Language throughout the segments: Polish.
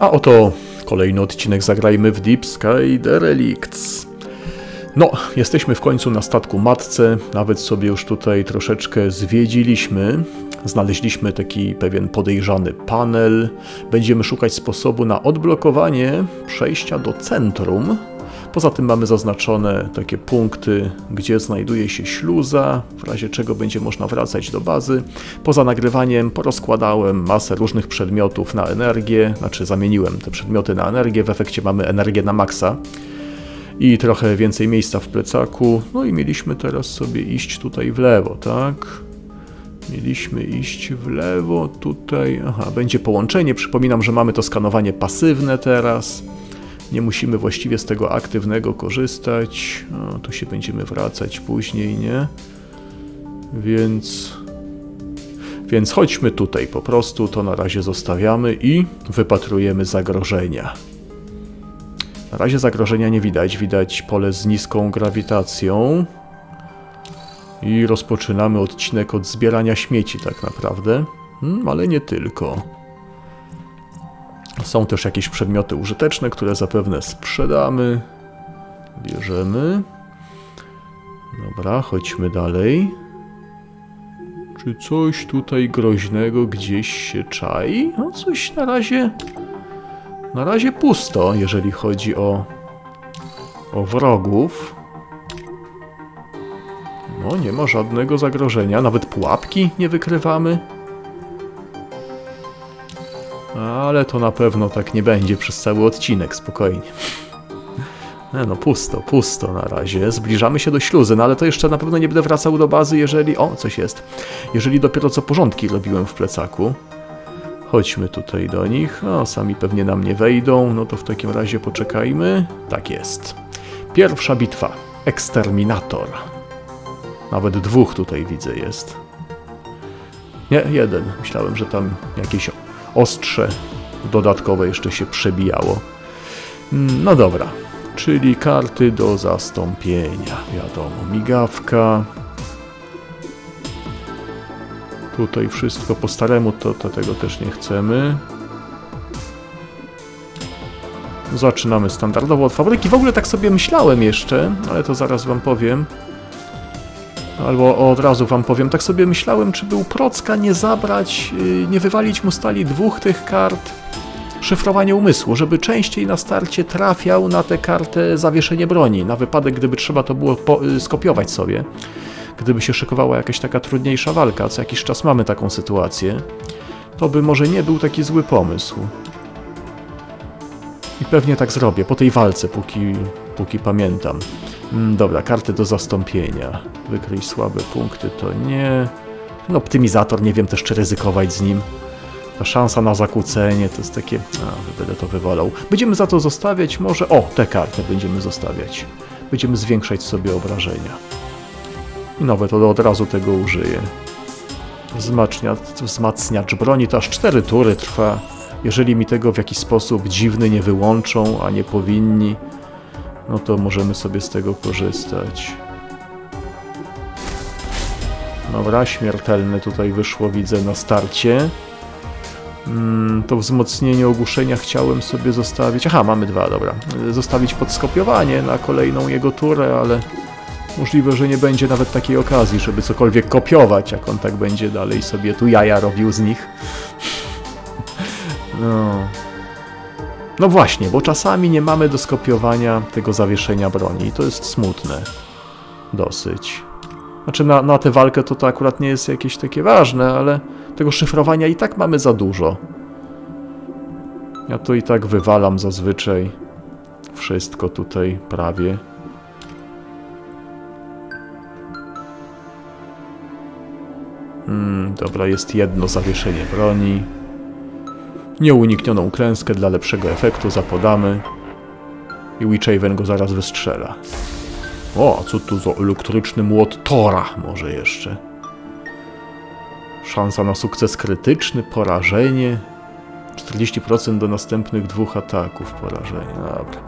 A oto kolejny odcinek Zagrajmy w Deep Sky Derelicts. No, jesteśmy w końcu na statku matce, nawet sobie już tutaj troszeczkę zwiedziliśmy. Znaleźliśmy taki pewien podejrzany panel. Będziemy szukać sposobu na odblokowanie przejścia do centrum. Poza tym mamy zaznaczone takie punkty, gdzie znajduje się śluza, w razie czego będzie można wracać do bazy. Poza nagrywaniem porozkładałem masę różnych przedmiotów na energię, znaczy zamieniłem te przedmioty na energię, w efekcie mamy energię na maksa i trochę więcej miejsca w plecaku. No i mieliśmy teraz sobie iść tutaj w lewo, tak? Mieliśmy iść w lewo, tutaj, aha, będzie połączenie. Przypominam, że mamy to skanowanie pasywne teraz. Nie musimy właściwie z tego aktywnego korzystać. O, tu się będziemy wracać później, nie? Więc... Więc chodźmy tutaj po prostu, to na razie zostawiamy i wypatrujemy zagrożenia. Na razie zagrożenia nie widać, widać pole z niską grawitacją. I rozpoczynamy odcinek od zbierania śmieci tak naprawdę. Hmm, ale nie tylko. Są też jakieś przedmioty użyteczne, które zapewne sprzedamy. Bierzemy. Dobra, chodźmy dalej. Czy coś tutaj groźnego gdzieś się czai? No coś na razie... Na razie pusto, jeżeli chodzi o... o wrogów. No, nie ma żadnego zagrożenia. Nawet pułapki nie wykrywamy. Ale to na pewno tak nie będzie przez cały odcinek, spokojnie. Nie no, pusto, pusto na razie. Zbliżamy się do śluzy, no ale to jeszcze na pewno nie będę wracał do bazy, jeżeli... O, coś jest. Jeżeli dopiero co porządki robiłem w plecaku. Chodźmy tutaj do nich. O, sami pewnie nam nie wejdą, no to w takim razie poczekajmy. Tak jest. Pierwsza bitwa. Eksterminator. Nawet dwóch tutaj widzę jest. Nie, jeden. Myślałem, że tam jakieś ostrze dodatkowe jeszcze się przebijało. No dobra, czyli karty do zastąpienia. Wiadomo, migawka. Tutaj wszystko po staremu, to, to tego też nie chcemy. Zaczynamy standardowo od fabryki. W ogóle tak sobie myślałem jeszcze, ale to zaraz wam powiem. Albo od razu wam powiem, tak sobie myślałem, czy by u Procka nie zabrać, yy, nie wywalić mu stali dwóch tych kart szyfrowanie umysłu, żeby częściej na starcie trafiał na tę kartę zawieszenie broni, na wypadek, gdyby trzeba to było yy, skopiować sobie. Gdyby się szykowała jakaś taka trudniejsza walka, co jakiś czas mamy taką sytuację, to by może nie był taki zły pomysł. I pewnie tak zrobię, po tej walce, póki, póki pamiętam. Mm, dobra, karty do zastąpienia. Wykryj słabe punkty, to nie. No, optymizator, nie wiem też czy ryzykować z nim. Ta szansa na zakłócenie to jest takie... A, będę to wywalał. Będziemy za to zostawiać może... O, te karty będziemy zostawiać. Będziemy zwiększać sobie obrażenia. I nowe to od razu tego użyję. Wzmacniacz, wzmacniacz broni to aż 4 tury trwa. Jeżeli mi tego w jakiś sposób dziwny nie wyłączą, a nie powinni, no to możemy sobie z tego korzystać. Dobra, śmiertelne tutaj wyszło, widzę na starcie. Mm, to wzmocnienie ogłuszenia chciałem sobie zostawić. Aha, mamy dwa, dobra. Zostawić pod skopiowanie na kolejną jego turę, ale możliwe, że nie będzie nawet takiej okazji, żeby cokolwiek kopiować, jak on tak będzie dalej sobie tu jaja robił z nich. No. No właśnie, bo czasami nie mamy do skopiowania tego zawieszenia broni i to jest smutne. Dosyć. Znaczy na, na tę walkę to to akurat nie jest jakieś takie ważne, ale tego szyfrowania i tak mamy za dużo. Ja to i tak wywalam zazwyczaj wszystko tutaj prawie. Hmm, dobra, jest jedno zawieszenie broni. Nieuniknioną klęskę dla lepszego efektu zapodamy. I Witchaven go zaraz wystrzela. O, co tu za elektryczny młot Tora może jeszcze? Szansa na sukces krytyczny, porażenie. 40% do następnych dwóch ataków porażenia. Dobra.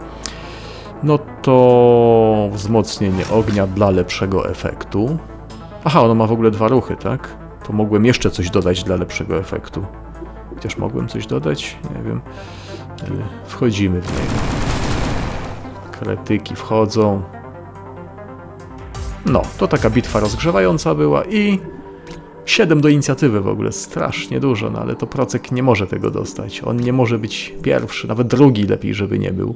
No to wzmocnienie ognia dla lepszego efektu. Aha, ono ma w ogóle dwa ruchy, tak? To mogłem jeszcze coś dodać dla lepszego efektu. Chociaż mogłem coś dodać, nie wiem. Wchodzimy w niego. Kretyki wchodzą. No, to taka bitwa rozgrzewająca była i 7 do inicjatywy w ogóle, strasznie dużo, no ale to Procek nie może tego dostać. On nie może być pierwszy, nawet drugi lepiej, żeby nie był.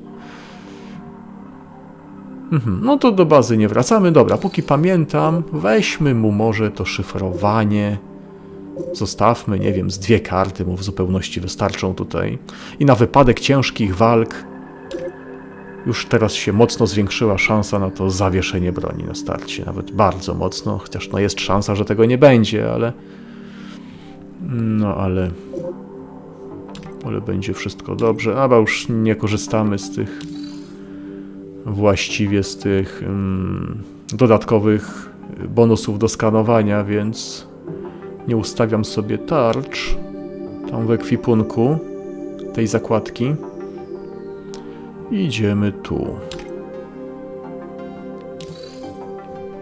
Mhm, no to do bazy nie wracamy. Dobra, póki pamiętam, weźmy mu może to szyfrowanie. Zostawmy, nie wiem, z dwie karty mu w zupełności wystarczą tutaj. I na wypadek ciężkich walk już teraz się mocno zwiększyła szansa na to zawieszenie broni na starcie. Nawet bardzo mocno, chociaż no jest szansa, że tego nie będzie, ale... No ale... Ale będzie wszystko dobrze. A już nie korzystamy z tych... Właściwie z tych um, dodatkowych bonusów do skanowania, więc nie ustawiam sobie tarcz tam w ekwipunku tej zakładki. Idziemy tu.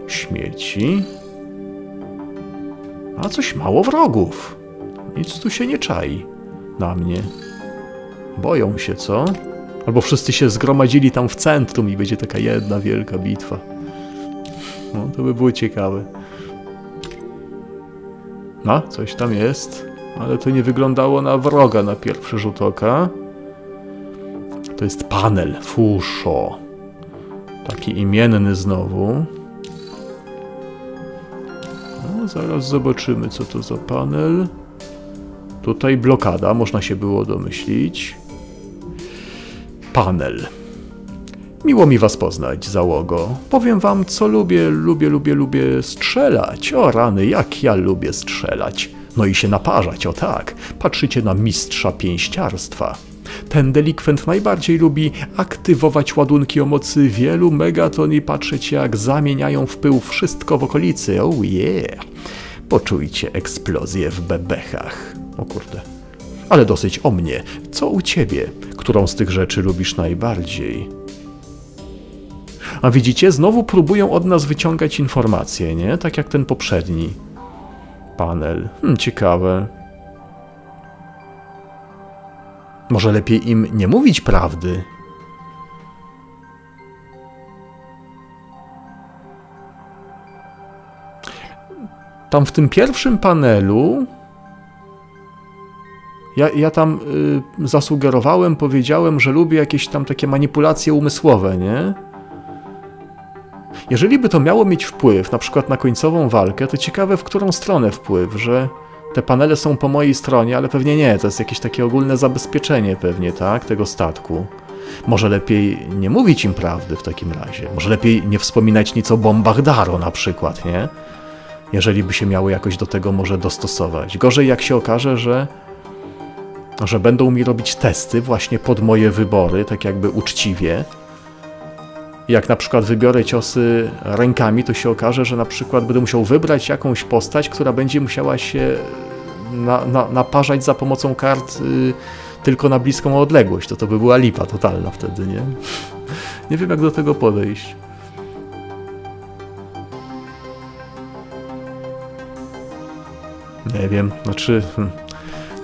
Śmieci. A coś mało wrogów. Nic tu się nie czai na mnie. Boją się, co? Albo wszyscy się zgromadzili tam w centrum i będzie taka jedna wielka bitwa. No, to by było ciekawe. No, coś tam jest, ale to nie wyglądało na wroga na pierwszy rzut oka. To jest panel Fusho. Taki imienny znowu. No, zaraz zobaczymy, co to za panel. Tutaj blokada, można się było domyślić. Panel. Miło mi was poznać, załogo. Powiem wam, co lubię, lubię, lubię, lubię strzelać. O rany, jak ja lubię strzelać. No i się naparzać, o tak. Patrzycie na mistrza pięściarstwa. Ten delikwent najbardziej lubi aktywować ładunki o mocy wielu megaton i patrzeć jak zamieniają w pył wszystko w okolicy. Oh yeah! Poczujcie eksplozję w bebechach. O kurde. Ale dosyć o mnie. Co u ciebie? Którą z tych rzeczy lubisz najbardziej? A widzicie, znowu próbują od nas wyciągać informacje, nie? Tak jak ten poprzedni panel. Hmm, ciekawe. Może lepiej im nie mówić prawdy? Tam w tym pierwszym panelu ja, ja tam y, zasugerowałem, powiedziałem, że lubię jakieś tam takie manipulacje umysłowe, nie? Jeżeli by to miało mieć wpływ na przykład na końcową walkę, to ciekawe w którą stronę wpływ, że te panele są po mojej stronie, ale pewnie nie, to jest jakieś takie ogólne zabezpieczenie pewnie, tak, tego statku. Może lepiej nie mówić im prawdy w takim razie. Może lepiej nie wspominać nic o bombach Daro na przykład, nie? Jeżeli by się miało jakoś do tego może dostosować. Gorzej jak się okaże, że że będą mi robić testy właśnie pod moje wybory, tak jakby uczciwie. Jak na przykład wybiorę ciosy rękami, to się okaże, że na przykład będę musiał wybrać jakąś postać, która będzie musiała się na, na, naparzać za pomocą kart y, tylko na bliską odległość. To to by była lipa totalna wtedy, nie? nie wiem, jak do tego podejść. Nie wiem, znaczy... Hmm,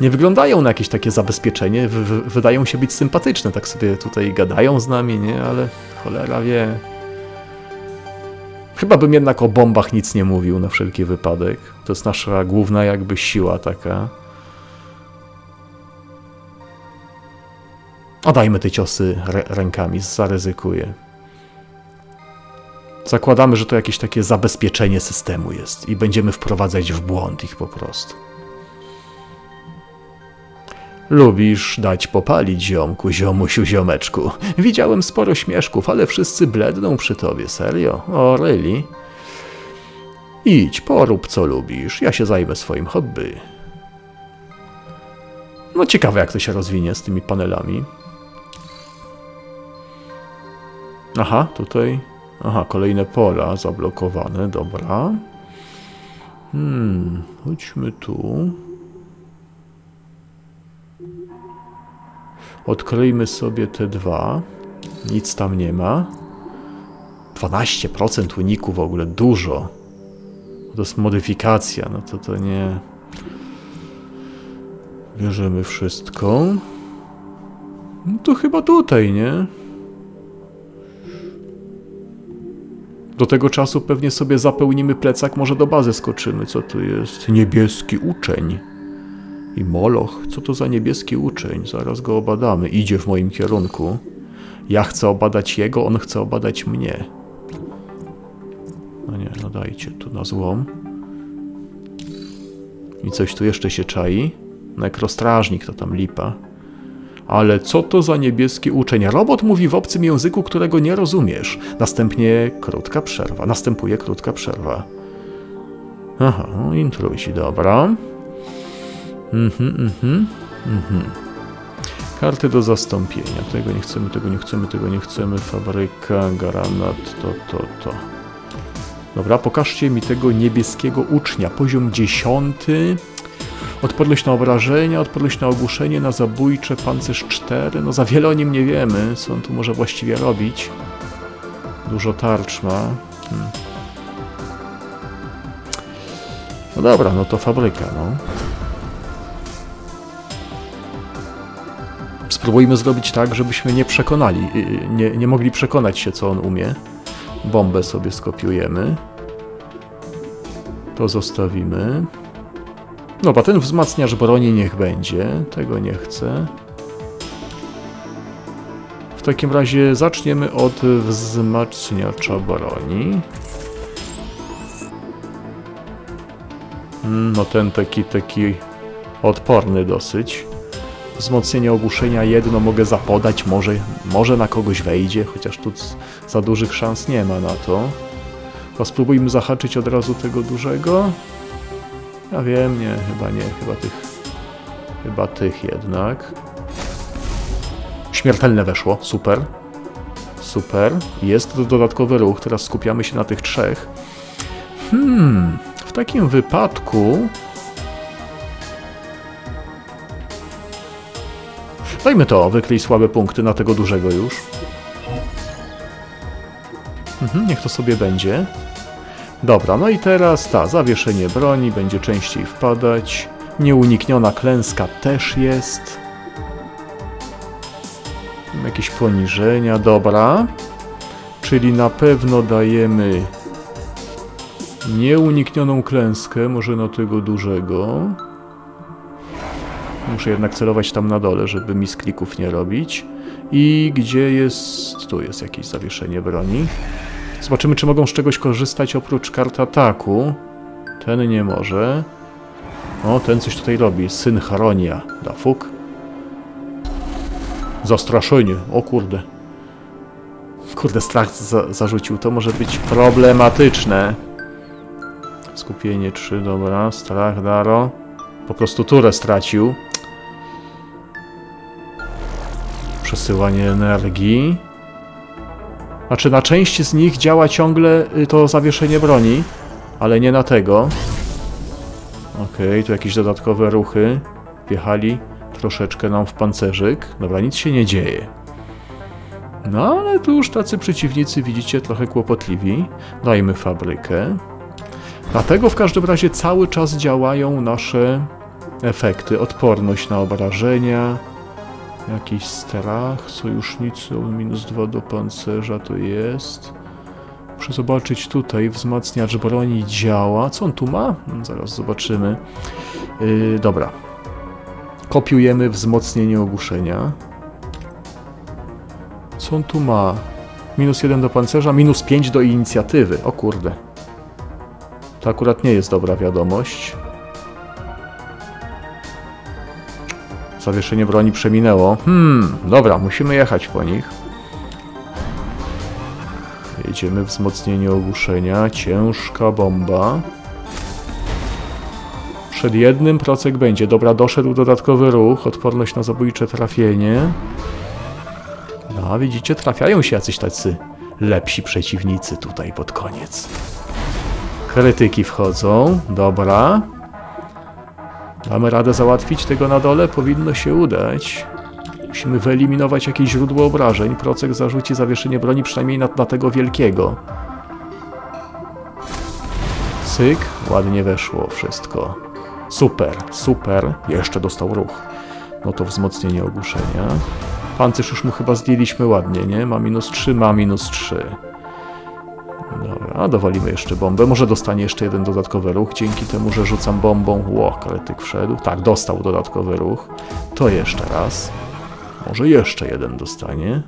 nie wyglądają na jakieś takie zabezpieczenie, wydają się być sympatyczne, tak sobie tutaj gadają z nami, nie? Ale cholera wie. Chyba bym jednak o bombach nic nie mówił na wszelki wypadek. To jest nasza główna jakby siła taka. Odajmy te ciosy rękami, zaryzykuję. Zakładamy, że to jakieś takie zabezpieczenie systemu jest i będziemy wprowadzać w błąd ich po prostu. Lubisz dać popalić ziomku, ziomusiu, ziomeczku. Widziałem sporo śmieszków, ale wszyscy bledną przy tobie, serio? O, really? Idź, porób co lubisz, ja się zajmę swoim hobby. No ciekawe jak to się rozwinie z tymi panelami. Aha, tutaj... Aha, kolejne pola zablokowane, dobra. Hmm, chodźmy tu. Odkryjmy sobie te dwa. Nic tam nie ma. 12% uniku w ogóle, dużo. To jest modyfikacja, no to to nie... Bierzemy wszystko. No to chyba tutaj, nie? Do tego czasu pewnie sobie zapełnimy plecak, może do bazy skoczymy. Co tu jest? Niebieski uczeń. I Moloch. Co to za niebieski uczeń? Zaraz go obadamy. Idzie w moim kierunku. Ja chcę obadać jego, on chce obadać mnie. No nie, no dajcie tu na złom. I coś tu jeszcze się czai. Nekrostrażnik to tam lipa. Ale co to za niebieski uczeń? Robot mówi w obcym języku, którego nie rozumiesz. Następnie krótka przerwa. Następuje krótka przerwa. Aha, intruzi, dobra. Mhm, mhm, mhm. Karty do zastąpienia. Tego nie chcemy, tego nie chcemy, tego nie chcemy. Fabryka, granat, to, to, to. Dobra, pokażcie mi tego niebieskiego ucznia. Poziom dziesiąty. Odporność na obrażenia, odporność na ogłuszenie, na zabójcze, pancerz 4. No za wiele o nim nie wiemy, co on tu może właściwie robić. Dużo tarcz ma. Hmm. No dobra, no to fabryka, no. Spróbujmy zrobić tak, żebyśmy nie przekonali, y, y, nie, nie mogli przekonać się, co on umie. Bombę sobie skopiujemy. To zostawimy. No, ten wzmacniacz broni niech będzie. Tego nie chcę. W takim razie zaczniemy od wzmacniacza broni. No ten taki, taki odporny dosyć. Wzmocnienie ogłuszenia jedno mogę zapodać, może, może na kogoś wejdzie, chociaż tu za dużych szans nie ma na to. To spróbujmy zahaczyć od razu tego dużego. Ja wiem, nie, chyba nie, chyba tych, chyba tych jednak. Śmiertelne weszło, super. Super. Jest to dodatkowy ruch, teraz skupiamy się na tych trzech. Hmm, w takim wypadku... Dajmy to, wykryj słabe punkty na tego dużego już. Mhm, niech to sobie będzie. Dobra, no i teraz ta, zawieszenie broni będzie częściej wpadać. Nieunikniona klęska też jest. Jakieś poniżenia, dobra. Czyli na pewno dajemy nieuniknioną klęskę, może na tego dużego. Muszę jednak celować tam na dole, żeby mi z klików nie robić. I gdzie jest... Tu jest jakieś zawieszenie broni. Zobaczymy, czy mogą z czegoś korzystać oprócz kart ataku. Ten nie może. O, ten coś tutaj robi. Synchronia. Da fuk. Zastraszenie. O kurde. Kurde, strach za zarzucił. To może być problematyczne. Skupienie 3, dobra. Strach, Daro. Po prostu turę stracił. Przesyłanie energii. Znaczy na część z nich działa ciągle y, to zawieszenie broni, ale nie na tego. Okej, okay, tu jakieś dodatkowe ruchy. Wjechali troszeczkę nam w pancerzyk. Dobra, nic się nie dzieje. No ale tu już tacy przeciwnicy, widzicie, trochę kłopotliwi. Dajmy fabrykę. Dlatego w każdym razie cały czas działają nasze efekty. Odporność na obrażenia, Jakiś strach, sojusznicy, minus 2 do pancerza to jest. Muszę zobaczyć tutaj, wzmacniacz broni działa. Co on tu ma? Zaraz zobaczymy. Yy, dobra. Kopiujemy wzmocnienie ogłuszenia. Co on tu ma? Minus 1 do pancerza, minus 5 do inicjatywy. O kurde. To akurat nie jest dobra wiadomość. Zawieszenie broni przeminęło. Hmm, dobra, musimy jechać po nich. Jedziemy wzmocnienie ogłuszenia. Ciężka bomba. Przed jednym procek będzie. Dobra, doszedł dodatkowy ruch. Odporność na zabójcze trafienie. No, widzicie, trafiają się jacyś tacy lepsi przeciwnicy tutaj pod koniec. Krytyki wchodzą. Dobra. Mamy radę załatwić tego na dole? Powinno się udać. Musimy wyeliminować jakieś źródło obrażeń. Procek zarzuci zawieszenie broni przynajmniej na, na tego wielkiego. Cyk, ładnie weszło wszystko. Super, super. Jeszcze dostał ruch. No to wzmocnienie ogłuszenia. Pancerz już mu chyba zdjęliśmy ładnie, nie? Ma minus 3, ma minus 3. Dobra, dowalimy jeszcze bombę. Może dostanie jeszcze jeden dodatkowy ruch dzięki temu, że rzucam bombą. Ło, kretyk wszedł. Tak, dostał dodatkowy ruch. To jeszcze raz. Może jeszcze jeden dostanie.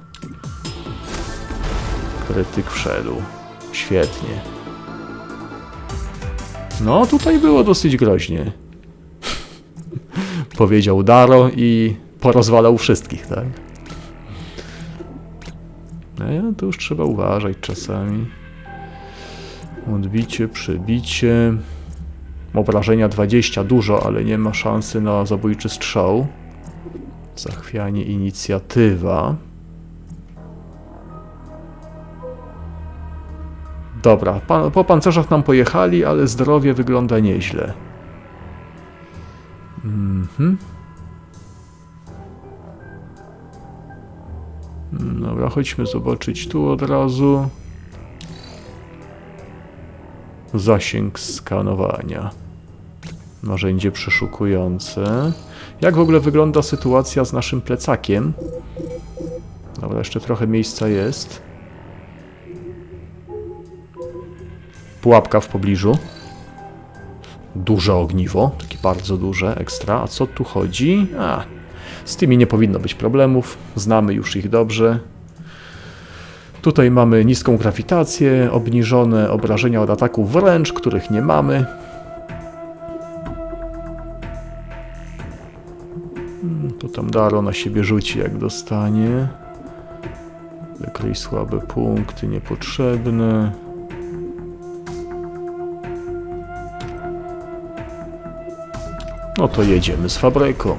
Krytyk wszedł. Świetnie. No, tutaj było dosyć groźnie. Powiedział Daro i porozwalał wszystkich, tak? No, to już trzeba uważać czasami. Odbicie, przebicie. Obrażenia 20, dużo, ale nie ma szansy na zabójczy strzał. Zachwianie, inicjatywa. Dobra, po pancerzach nam pojechali, ale zdrowie wygląda nieźle. Mhm. Dobra, chodźmy zobaczyć tu od razu. Zasięg skanowania. Narzędzie przeszukujące. Jak w ogóle wygląda sytuacja z naszym plecakiem? Dobra, jeszcze trochę miejsca jest. Pułapka w pobliżu. Duże ogniwo, takie bardzo duże, ekstra. A co tu chodzi? A, z tymi nie powinno być problemów, znamy już ich dobrze. Tutaj mamy niską grawitację, obniżone obrażenia od ataku wręcz, których nie mamy. Hmm, to tam Daro na siebie rzuci jak dostanie. Wykryj słabe punkty niepotrzebne. No to jedziemy z fabryką.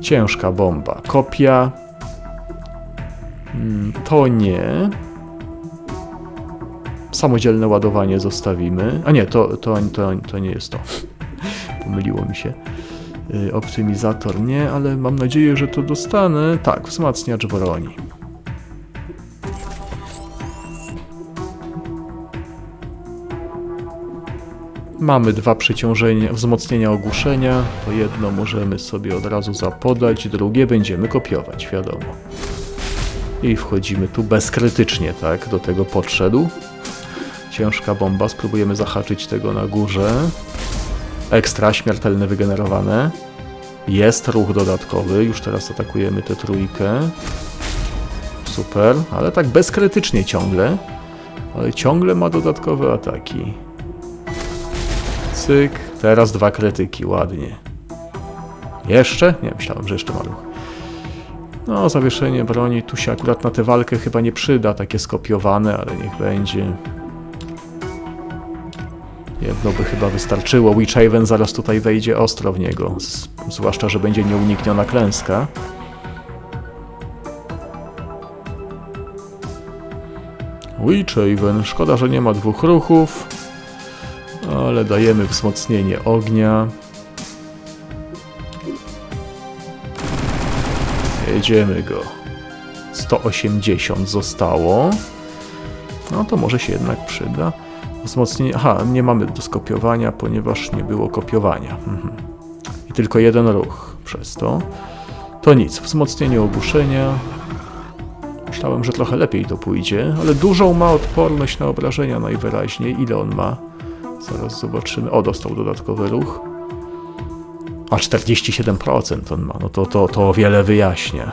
Ciężka bomba. Kopia. Hmm, to nie. Samodzielne ładowanie zostawimy. A nie, to, to, to, to nie jest to. Pomyliło mi się. Y, optymizator nie, ale mam nadzieję, że to dostanę. Tak, wzmacniacz broni. Mamy dwa przeciążenia, wzmocnienia ogłuszenia. To jedno możemy sobie od razu zapodać, drugie będziemy kopiować, wiadomo. I wchodzimy tu bezkrytycznie, tak? Do tego podszedł. Ciężka bomba, spróbujemy zahaczyć tego na górze. Ekstra, śmiertelne wygenerowane. Jest ruch dodatkowy, już teraz atakujemy tę trójkę. Super, ale tak bezkrytycznie ciągle. Ale ciągle ma dodatkowe ataki. Cyk. Teraz dwa krytyki, ładnie. Jeszcze? Nie, myślałem, że jeszcze maluch. No, zawieszenie broni tu się akurat na tę walkę chyba nie przyda, takie skopiowane, ale niech będzie. Jedno by chyba wystarczyło. Witchhaven zaraz tutaj wejdzie ostro w niego, zwłaszcza, że będzie nieunikniona klęska. Witchhaven, szkoda, że nie ma dwóch ruchów ale dajemy wzmocnienie ognia. Jedziemy go. 180 zostało. No to może się jednak przyda. Wzmocnienie. Aha, nie mamy do skopiowania, ponieważ nie było kopiowania. Mhm. I tylko jeden ruch przez to. To nic. Wzmocnienie ogłuszenia. Myślałem, że trochę lepiej to pójdzie, ale dużą ma odporność na obrażenia najwyraźniej. Ile on ma? Zaraz zobaczymy. O, dostał dodatkowy ruch. A 47% on ma. No to, to, to wiele wyjaśnia.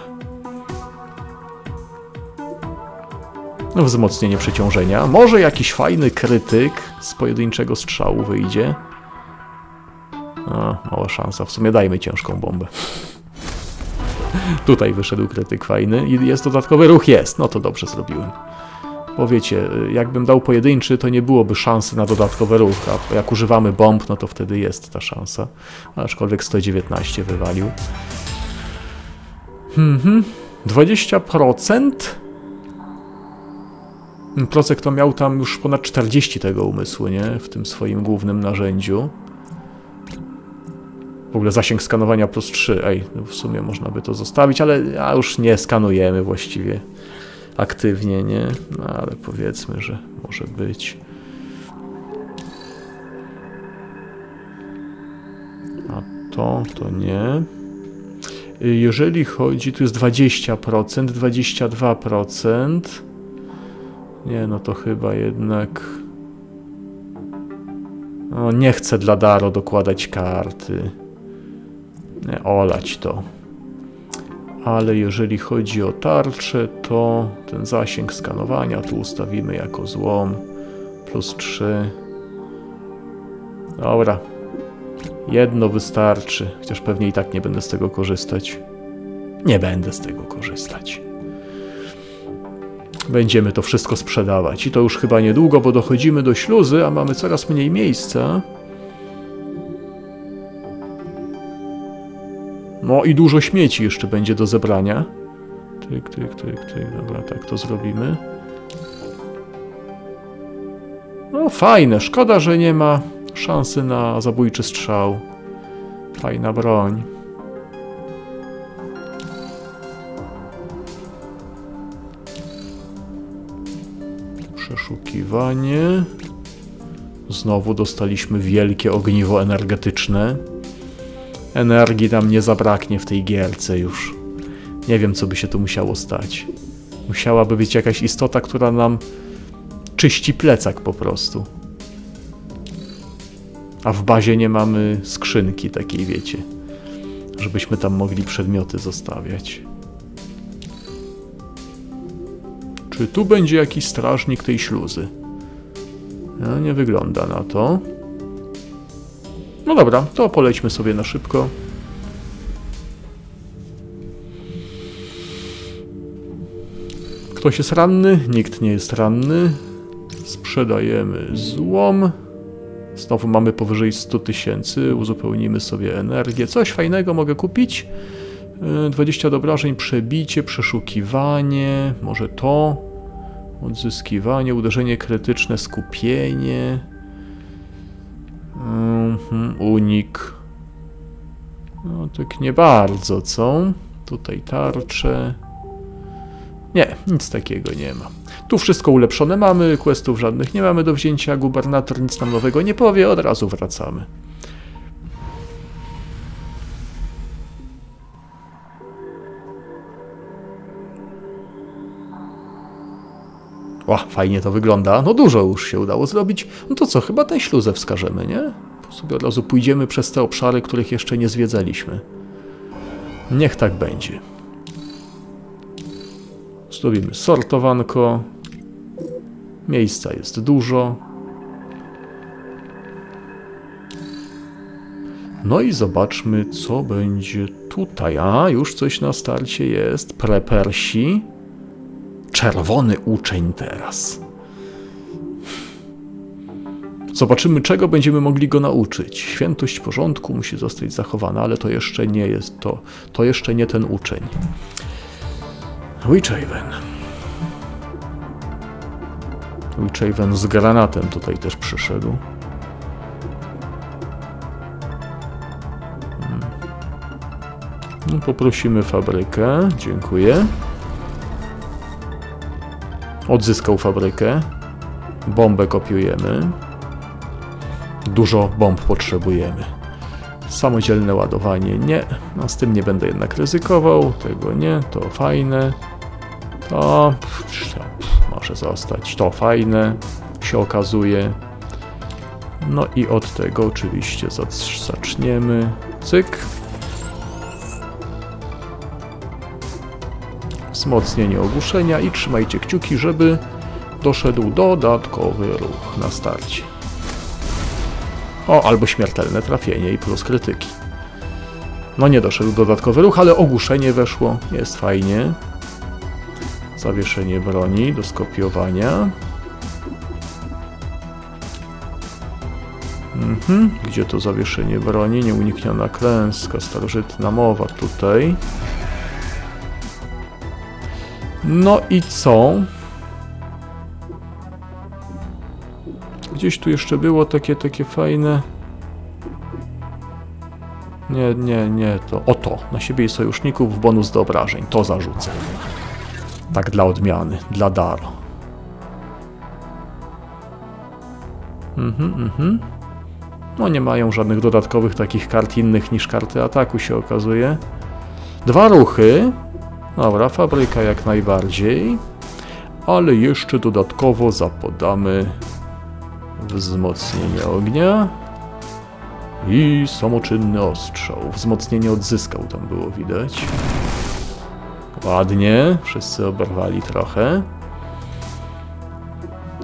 No, wzmocnienie przeciążenia. Może jakiś fajny krytyk z pojedynczego strzału wyjdzie. A, mała szansa. W sumie dajmy ciężką bombę. Tutaj wyszedł krytyk fajny i jest dodatkowy ruch. Jest. No to dobrze zrobiłem. Bo wiecie, jakbym dał pojedynczy, to nie byłoby szansy na dodatkowy ruch, a jak używamy bomb, no to wtedy jest ta szansa. Aczkolwiek 119 wywalił. Mhm. 20%? Procek to miał tam już ponad 40 tego umysłu, nie? W tym swoim głównym narzędziu. W ogóle zasięg skanowania plus 3. Ej, no w sumie można by to zostawić, ale już nie skanujemy właściwie aktywnie, nie? No ale powiedzmy, że może być. A to, to nie. Jeżeli chodzi, tu jest 20%, 22%. Nie, no to chyba jednak... No, nie chcę dla Daro dokładać karty. Nie, olać to. Ale jeżeli chodzi o tarczę, to ten zasięg skanowania tu ustawimy jako złom. Plus 3. Dobra. Jedno wystarczy, chociaż pewnie i tak nie będę z tego korzystać. Nie będę z tego korzystać. Będziemy to wszystko sprzedawać i to już chyba niedługo, bo dochodzimy do śluzy, a mamy coraz mniej miejsca. No i dużo śmieci jeszcze będzie do zebrania. Tyk, tyk, tyk, tyk. Dobra, tak to zrobimy. No fajne, szkoda, że nie ma szansy na zabójczy strzał. Fajna broń. Przeszukiwanie. Znowu dostaliśmy wielkie ogniwo energetyczne. Energii nam nie zabraknie w tej gierce już. Nie wiem, co by się tu musiało stać. Musiałaby być jakaś istota, która nam czyści plecak po prostu. A w bazie nie mamy skrzynki takiej, wiecie, żebyśmy tam mogli przedmioty zostawiać. Czy tu będzie jakiś strażnik tej śluzy? No, nie wygląda na to. No dobra, to polećmy sobie na szybko. Ktoś jest ranny? Nikt nie jest ranny. Sprzedajemy złom. Znowu mamy powyżej 100 tysięcy. Uzupełnimy sobie energię. Coś fajnego mogę kupić. 20 do obrażeń, przebicie, przeszukiwanie. Może to. Odzyskiwanie, uderzenie krytyczne, skupienie. Mhm, unik. No tak nie bardzo, co? Tutaj tarcze. Nie, nic takiego nie ma. Tu wszystko ulepszone mamy, questów żadnych nie mamy do wzięcia, gubernator nic nam nowego nie powie, od razu wracamy. O, fajnie to wygląda. No dużo już się udało zrobić. No to co, chyba tę śluzę wskażemy, nie? Po sobie od razu pójdziemy przez te obszary, których jeszcze nie zwiedzaliśmy. Niech tak będzie. Zrobimy sortowanko. Miejsca jest dużo. No i zobaczmy, co będzie tutaj. A, już coś na starcie jest. Prepersi. Czerwony uczeń teraz. Zobaczymy, czego będziemy mogli go nauczyć. Świętość porządku musi zostać zachowana, ale to jeszcze nie jest to. To jeszcze nie ten uczeń. Witchaven. Witchaven z granatem tutaj też przyszedł. Hmm. No, poprosimy fabrykę. Dziękuję. Odzyskał fabrykę. Bombę kopiujemy. Dużo bomb potrzebujemy. Samodzielne ładowanie nie. No, z tym nie będę jednak ryzykował. Tego nie. To fajne. To może zostać. To fajne się okazuje. No i od tego oczywiście zaczniemy. Cyk. Wzmocnienie ogłuszenia i trzymajcie kciuki, żeby doszedł dodatkowy ruch na starcie. O, albo śmiertelne trafienie i plus krytyki. No nie doszedł dodatkowy ruch, ale ogłuszenie weszło, jest fajnie. Zawieszenie broni do skopiowania. Mhm. Gdzie to zawieszenie broni? Nieunikniona klęska, starożytna mowa tutaj. No i co? Gdzieś tu jeszcze było takie, takie fajne... Nie, nie, nie, to oto. Na siebie i sojuszników w bonus do obrażeń. To zarzucę. Tak dla odmiany, dla daru. Mhm, mhm. No nie mają żadnych dodatkowych takich kart innych niż karty ataku się okazuje. Dwa ruchy. Dobra, fabryka jak najbardziej. Ale jeszcze dodatkowo zapodamy wzmocnienie ognia i samoczynny ostrzał. Wzmocnienie odzyskał, tam było widać. Ładnie, wszyscy oberwali trochę.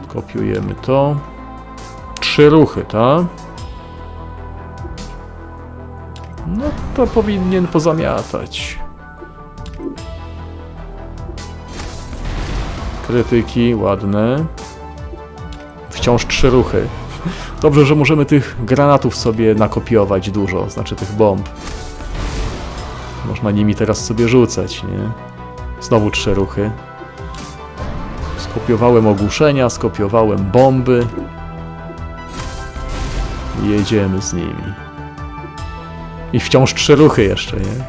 Kopiujemy to. Trzy ruchy, tak? No to powinien pozamiatać. Krytyki, ładne. Wciąż trzy ruchy. Dobrze, że możemy tych granatów sobie nakopiować dużo, znaczy tych bomb. Można nimi teraz sobie rzucać, nie? Znowu trzy ruchy. Skopiowałem ogłuszenia, skopiowałem bomby. Jedziemy z nimi. I wciąż trzy ruchy jeszcze, nie?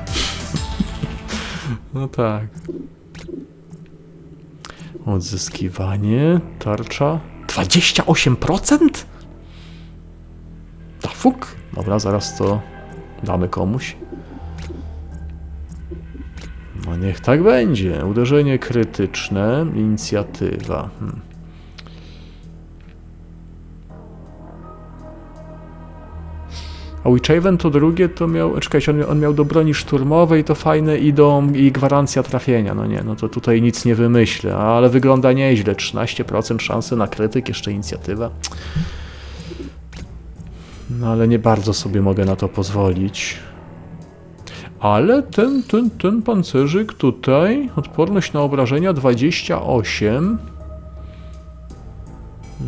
No tak. Odzyskiwanie, tarcza. 28%? Da fuk. Dobra, zaraz to damy komuś. No niech tak będzie. Uderzenie krytyczne, inicjatywa. Hmm. A Witchaven to drugie to miał, czekajcie, on, on miał do broni szturmowej, to fajne idą i gwarancja trafienia. No nie, no to tutaj nic nie wymyślę, ale wygląda nieźle. 13% szansy na krytyk, jeszcze inicjatywa. No ale nie bardzo sobie mogę na to pozwolić. Ale ten, ten, ten pancerzyk tutaj, odporność na obrażenia 28.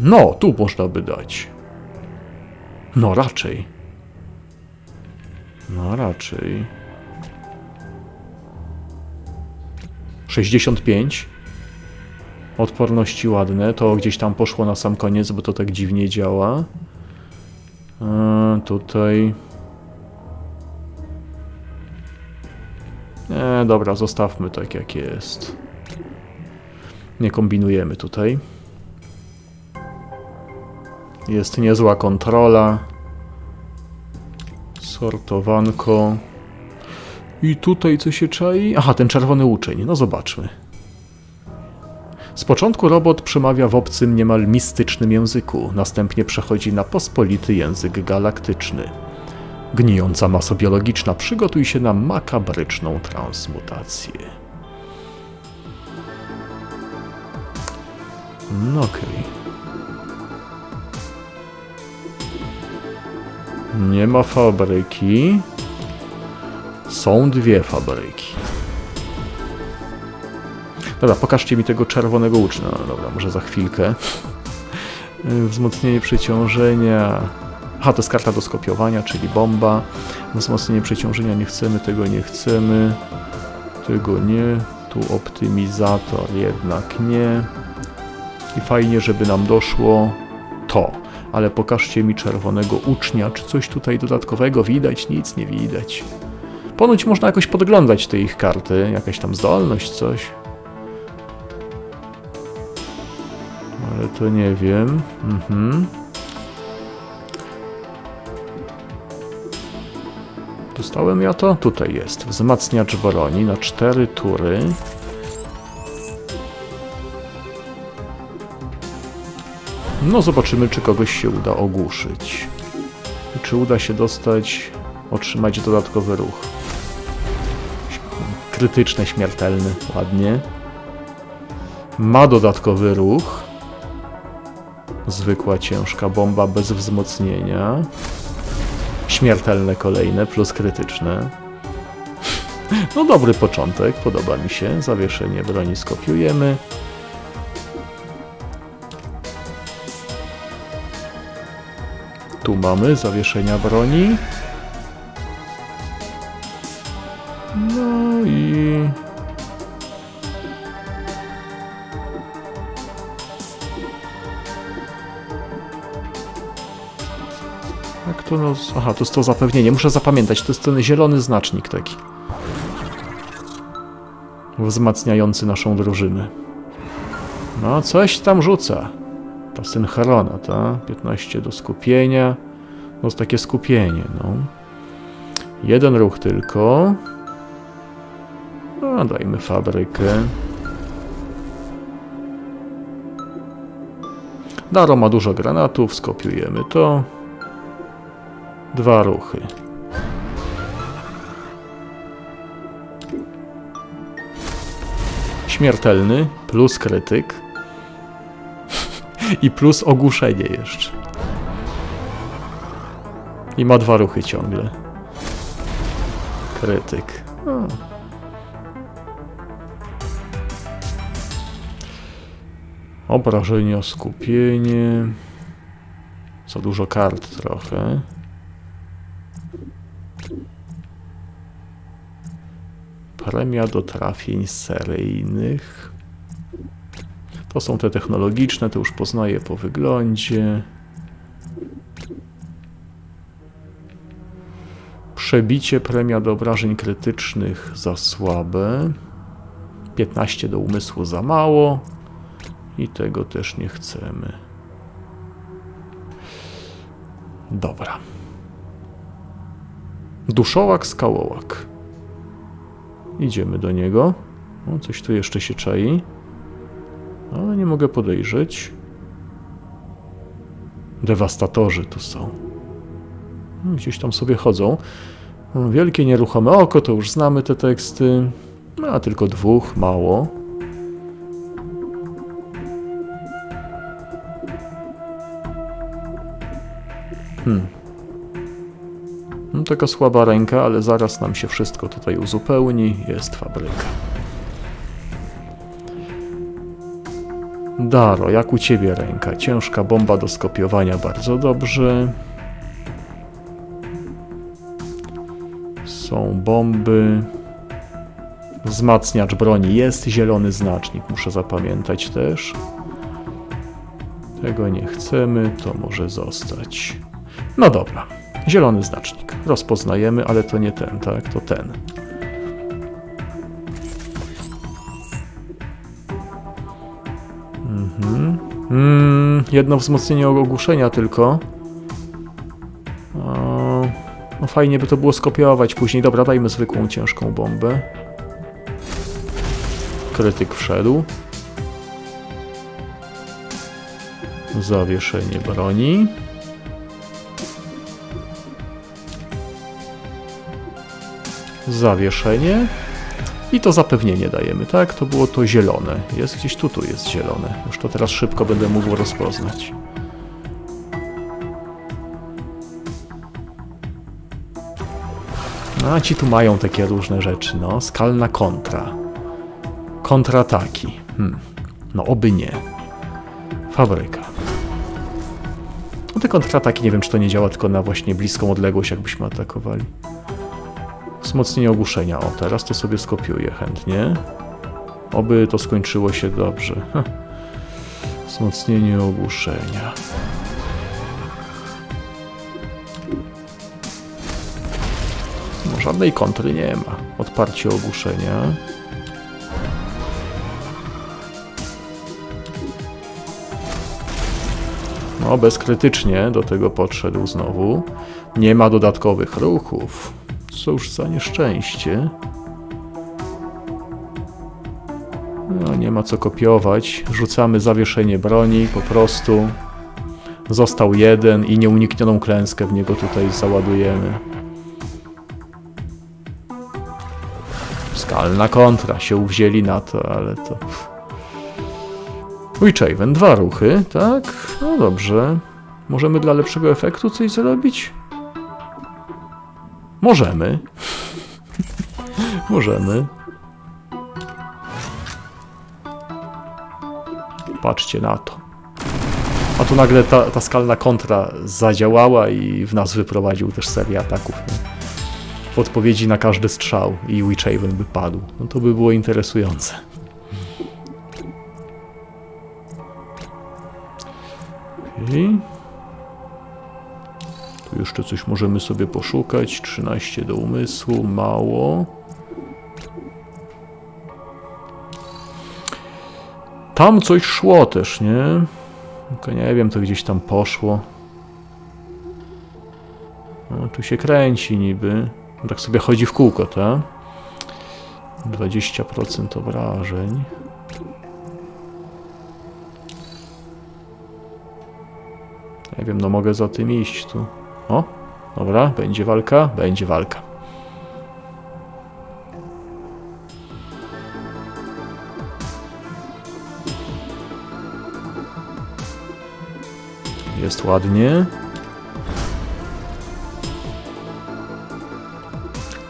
No, tu można by dać. No raczej. No raczej. 65. Odporności ładne. To gdzieś tam poszło na sam koniec, bo to tak dziwnie działa. A, tutaj... Nie, dobra, zostawmy tak jak jest. Nie kombinujemy tutaj. Jest niezła kontrola. Sortowanko. I tutaj co się czai? Aha, ten czerwony uczeń. No zobaczmy. Z początku robot przemawia w obcym, niemal mistycznym języku, następnie przechodzi na pospolity język galaktyczny. Gnijąca masa biologiczna, przygotuj się na makabryczną transmutację. No okej. Okay. Nie ma fabryki. Są dwie fabryki. Dobra, pokażcie mi tego czerwonego ucznia. No dobra, może za chwilkę. Wzmocnienie przeciążenia. Aha, to jest karta do skopiowania, czyli bomba. Wzmocnienie przeciążenia nie chcemy, tego nie chcemy. Tego nie. Tu optymizator jednak nie. I fajnie, żeby nam doszło to ale pokażcie mi czerwonego ucznia, czy coś tutaj dodatkowego widać? Nic nie widać. Ponoć można jakoś podglądać te ich karty, jakaś tam zdolność, coś. Ale to nie wiem. Mhm. Dostałem ja to? Tutaj jest. Wzmacniacz broni na cztery tury. No zobaczymy, czy kogoś się uda ogłuszyć. I czy uda się dostać, otrzymać dodatkowy ruch. Krytyczny, śmiertelny, ładnie. Ma dodatkowy ruch. Zwykła ciężka bomba bez wzmocnienia. Śmiertelne kolejne, plus krytyczne. No dobry początek, podoba mi się. Zawieszenie broni skopiujemy. Tu mamy zawieszenia broni. No i... Jak to no... Aha, to jest to zapewnienie. Muszę zapamiętać. To jest ten zielony znacznik taki. Wzmacniający naszą drużynę. No, coś tam rzuca. Ta synchrona, ta? 15 do skupienia. No takie skupienie, no. Jeden ruch tylko. No, dajmy fabrykę. Daro ma dużo granatów, skopiujemy to. Dwa ruchy. Śmiertelny, plus krytyk. I plus ogłuszenie jeszcze. I ma dwa ruchy ciągle. Krytyk. Hmm. Obrażenie, skupienie. Za dużo kart trochę. Premia do trafień seryjnych. To są te technologiczne, to już poznaję po wyglądzie. Przebicie premia do obrażeń krytycznych za słabe. 15 do umysłu za mało. I tego też nie chcemy. Dobra. Duszołak, skałołak. Idziemy do niego. O, coś tu jeszcze się czai. Ale nie mogę podejrzeć. Dewastatorzy tu są. Gdzieś tam sobie chodzą. Wielkie nieruchome oko, to już znamy te teksty. No, a tylko dwóch, mało. Hmm. No, taka słaba ręka, ale zaraz nam się wszystko tutaj uzupełni. Jest fabryka. Daro, jak u ciebie ręka? Ciężka bomba do skopiowania, bardzo dobrze. Są bomby. Wzmacniacz broni jest, zielony znacznik, muszę zapamiętać też. Tego nie chcemy, to może zostać. No dobra, zielony znacznik. Rozpoznajemy, ale to nie ten, tak? To ten. Jedno wzmocnienie ogłuszenia tylko. O, no fajnie by to było skopiować później. Dobra, dajmy zwykłą ciężką bombę. Krytyk wszedł. Zawieszenie broni. Zawieszenie. I to zapewnienie dajemy, tak? To było to zielone. Jest gdzieś tu, tu jest zielone. Już to teraz szybko będę mógł rozpoznać. A ci tu mają takie różne rzeczy, no. Skalna kontra. Kontrataki. Hmm. No oby nie. Fabryka. No te kontrataki, nie wiem czy to nie działa tylko na właśnie bliską odległość, jakbyśmy atakowali. Wzmocnienie ogłuszenia. O, teraz to sobie skopiuję chętnie. Oby to skończyło się dobrze. Wzmocnienie ogłuszenia. No, żadnej kontry nie ma. Odparcie ogłuszenia. No, bezkrytycznie do tego podszedł znowu. Nie ma dodatkowych ruchów. Cóż za nieszczęście. No, nie ma co kopiować. Rzucamy zawieszenie broni po prostu. Został jeden i nieuniknioną klęskę w niego tutaj załadujemy. Skalna kontra. Się uwzięli na to, ale to... Witchaven, dwa ruchy, tak? No dobrze. Możemy dla lepszego efektu coś zrobić? Możemy. Możemy. Patrzcie na to. A tu nagle ta, ta skalna kontra zadziałała i w nas wyprowadził też serię ataków. Nie? W odpowiedzi na każdy strzał i Witchaven by padł. No to by było interesujące. Okay. Jeszcze coś możemy sobie poszukać. 13 do umysłu, mało. Tam coś szło też, nie? Tylko nie wiem, to gdzieś tam poszło. No, tu się kręci niby. Tak sobie chodzi w kółko, tak? 20% obrażeń. Nie wiem, no mogę za tym iść tu. O, dobra, będzie walka, będzie walka. Jest ładnie.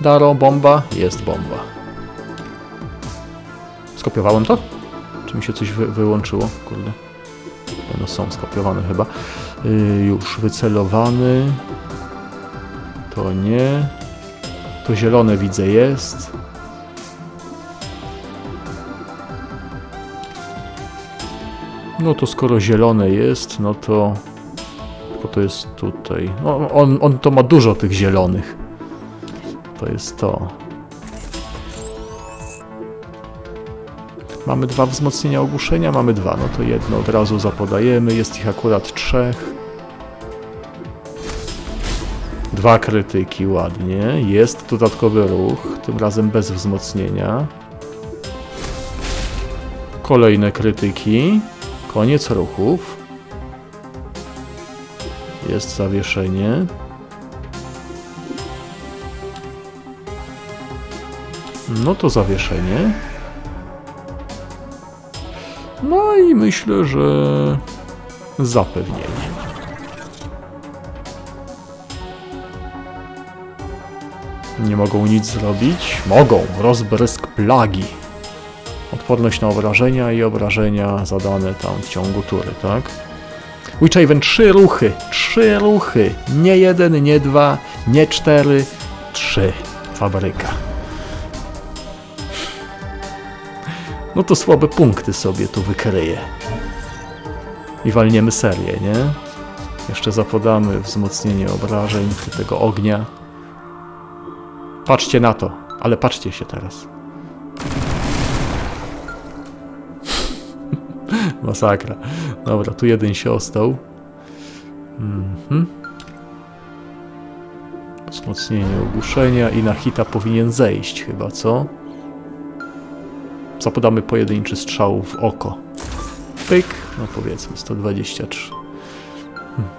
Daro, bomba, jest bomba. Skopiowałem to? Czy mi się coś wy wyłączyło? Kurde. No są skopiowane chyba. Yy, już wycelowany. To nie. To zielone widzę jest. No to skoro zielone jest, no to... Bo to jest tutaj. No, on, on to ma dużo tych zielonych. To jest to. Mamy dwa wzmocnienia ogłuszenia, mamy dwa, no to jedno od razu zapodajemy, jest ich akurat trzech. Dwa krytyki, ładnie. Jest dodatkowy ruch, tym razem bez wzmocnienia. Kolejne krytyki. Koniec ruchów. Jest zawieszenie. No to zawieszenie. No i myślę, że zapewnienie. Nie mogą nic zrobić? Mogą. Rozbrysk plagi. Odporność na obrażenia i obrażenia zadane tam w ciągu tury, tak? Witchaven, trzy ruchy. Trzy ruchy. Nie jeden, nie dwa, nie cztery, trzy. Fabryka. No to słabe punkty sobie tu wykryje. I walniemy serię, nie? Jeszcze zapodamy wzmocnienie obrażeń tego ognia. Patrzcie na to, ale patrzcie się teraz. Masakra. Dobra, tu jeden się ostał. Mhm. Wzmocnienie ogłuszenia i na hita powinien zejść chyba, co? Zapodamy pojedynczy strzał w oko. Pyk, no powiedzmy 123. Hmm.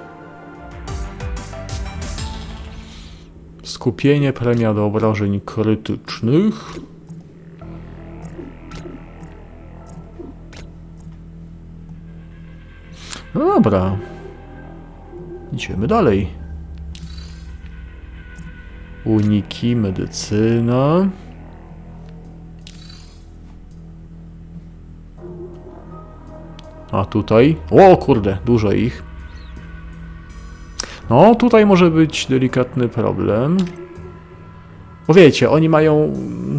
Skupienie, premia do obrażeń krytycznych. No dobra. Idziemy dalej. Uniki, medycyna. A tutaj? O kurde, dużo ich. No, tutaj może być delikatny problem. Bo wiecie, oni mają,